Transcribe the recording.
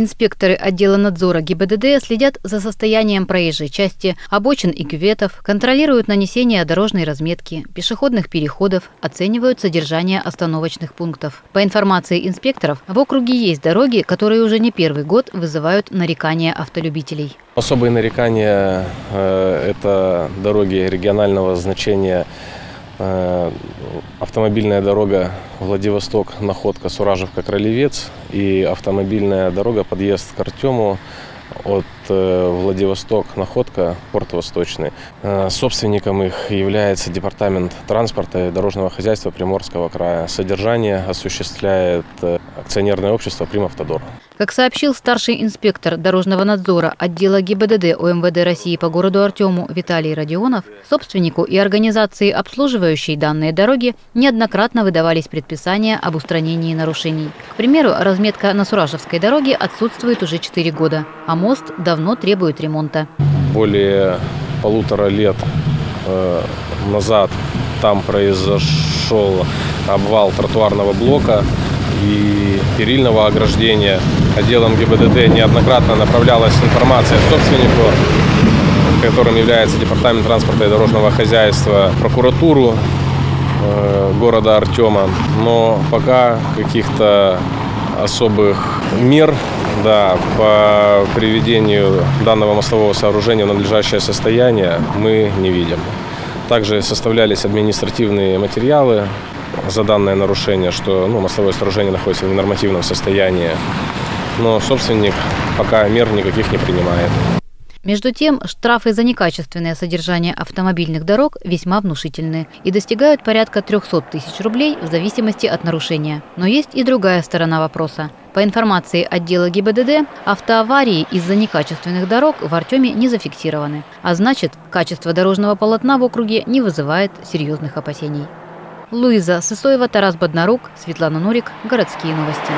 Инспекторы отдела надзора ГИБДД следят за состоянием проезжей части, обочин и кюветов, контролируют нанесение дорожной разметки, пешеходных переходов, оценивают содержание остановочных пунктов. По информации инспекторов, в округе есть дороги, которые уже не первый год вызывают нарекания автолюбителей. Особые нарекания э, – это дороги регионального значения автомобильная дорога Владивосток-Находка, Суражевка-Кролевец и автомобильная дорога подъезд к Артему от э, Владивосток, Находка, Порт Восточный. Э, собственником их является Департамент транспорта и дорожного хозяйства Приморского края. Содержание осуществляет акционерное общество «Примавтодор». Как сообщил старший инспектор дорожного надзора отдела ГИБДД ОМВД России по городу Артему Виталий Родионов, собственнику и организации, обслуживающей данные дороги, неоднократно выдавались предписания об устранении нарушений. К примеру, разметка на Суражевской дороге отсутствует уже 4 года, а мост давно требует ремонта. Более полутора лет э, назад там произошел обвал тротуарного блока и перильного ограждения. Отделом ГИБДД неоднократно направлялась информация собственнику, которым является Департамент транспорта и дорожного хозяйства, прокуратуру э, города Артема. Но пока каких-то особых мер да, по приведению данного мостового сооружения в надлежащее состояние мы не видим. Также составлялись административные материалы за данное нарушение, что ну, мостовое сооружение находится в ненормативном состоянии. Но собственник пока мер никаких не принимает. Между тем, штрафы за некачественное содержание автомобильных дорог весьма внушительны и достигают порядка 300 тысяч рублей в зависимости от нарушения. Но есть и другая сторона вопроса. По информации отдела ГИБДД, автоаварии из-за некачественных дорог в Артеме не зафиксированы. А значит, качество дорожного полотна в округе не вызывает серьезных опасений. Луиза Сысоева, Тарас Боднарук, Светлана Нурик. Городские новости.